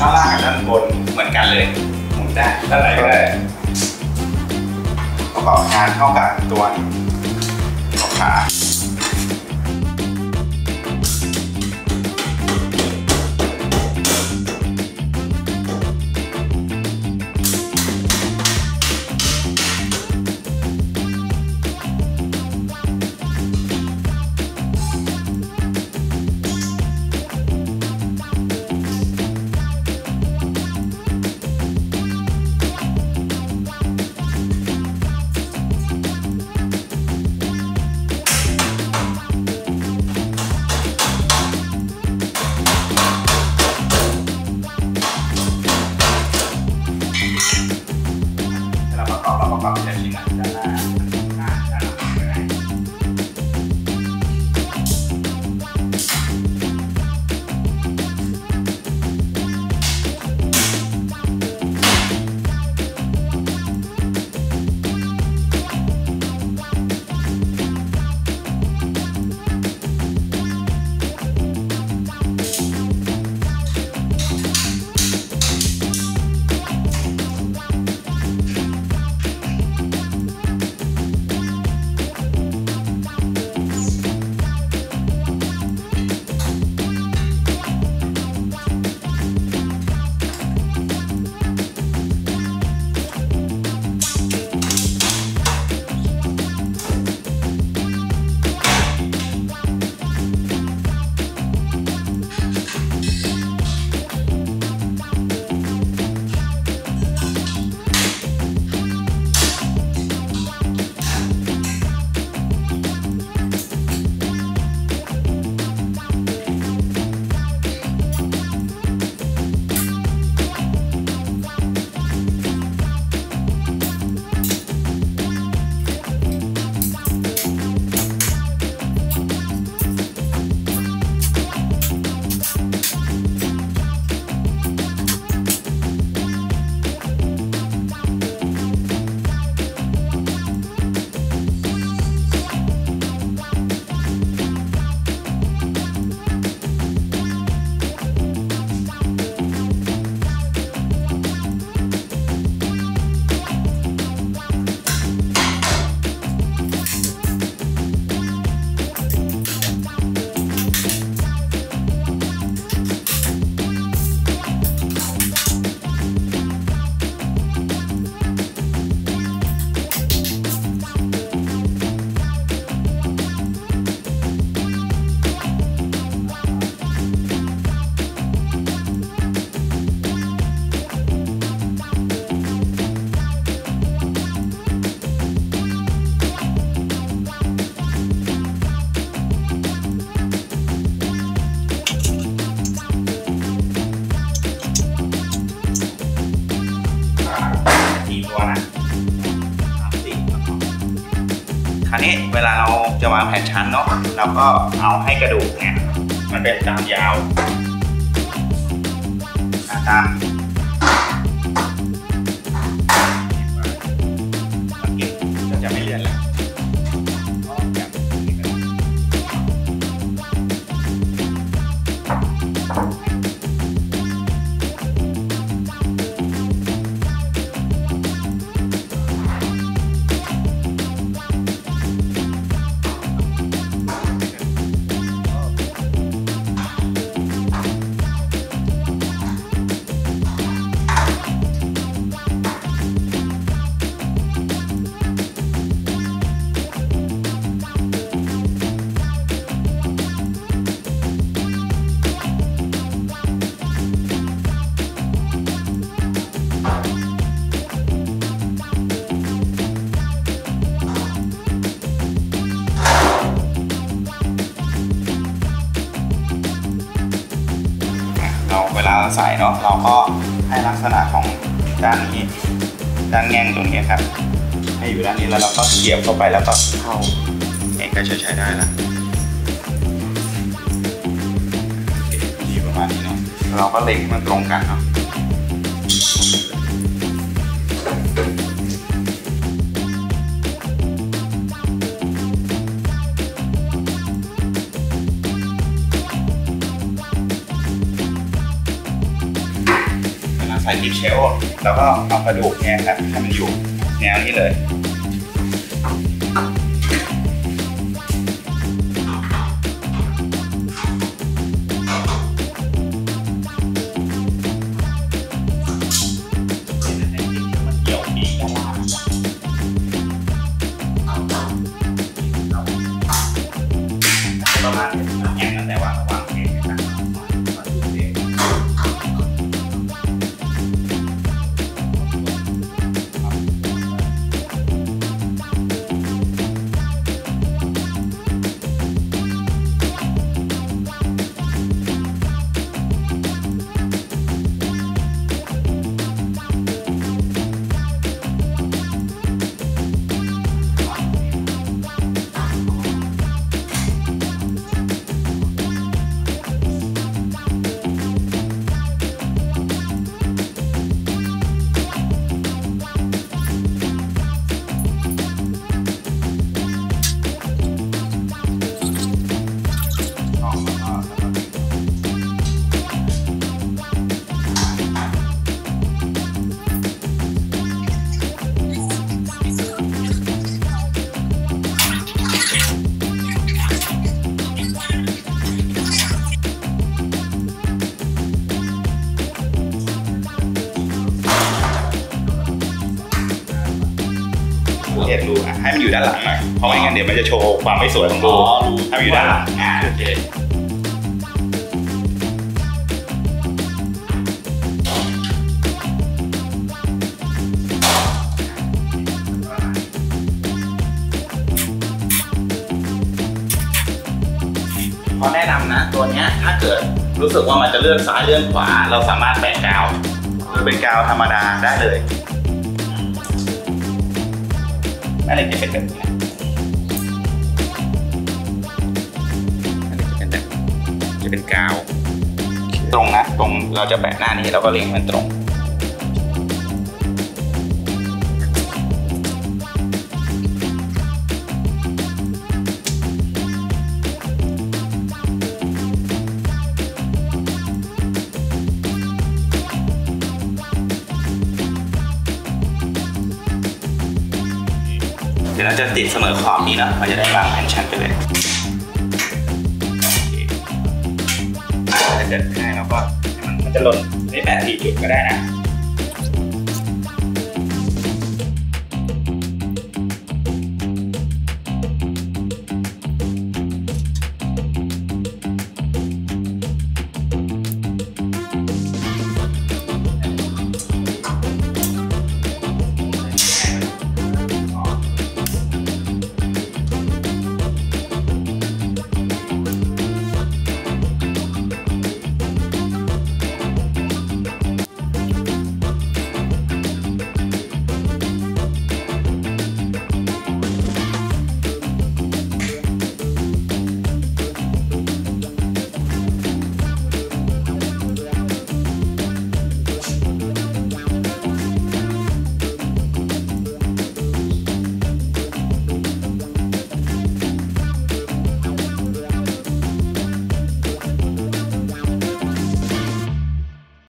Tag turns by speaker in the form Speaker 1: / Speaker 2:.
Speaker 1: ด้านล่างกับด้านบนเหมือนกันเลยหมุนได้ด้านไหนก็ได้ประกอบงานเข้ากับตัวของขา เวลาเราจะวางแผ่นชั้นเนาะเราก็เอาให้กระดูกเนี่ยมันเป็นตามยาวอ่าตามสังเกตก็จะไม่เลื่อนแล้ว ใส่เนาะเราก็ให้ลักษณะของด้านนี้ด้านแง่งตรงนี้ครับ ให้อยู่ด้านนี้แล้วเราก็เสียบเข้าไปแล้วก็เข้าเองก็ใช้ได้ละดีประมาณนี้เนาะเราก็เล็งมันตรงกันเนาะ ใส่ติบเชลแล้วก็เอากระดูกเนี่ยครับให้มันอยู่แนวนี้เลย เห็นรูอะให้มันอยู่ด้านหลังหน่อยเพราะไม่งั้นเดี๋ยวมันจะโชว์ความไม่สวยของรูให้มันอยู่ด้านหลังอ่าโอเคขอแนะนำนะตัวเนี้ยถ้าเกิดรู้สึกว่ามันจะเลื่อนซ้ายเลื่อนขวา เราสามารถแปะกาว หรือเป็นกาวธรรมดาได้เลย แม่เหล็กจะเป็นแบบนี้จะเป็นแบบจะเป็นกาว ตรงนะตรงเราจะแปะหน้านี้เราก็เล็งมันตรง เดี๋ยวเราจะติดเสมอขอบนี้เนะเราจะได้วางแผ่นชั้นไปเลยถ้าเกิดง่ายเราก็มันจะหล่นไม่แปะที่จุดก็ได้นะ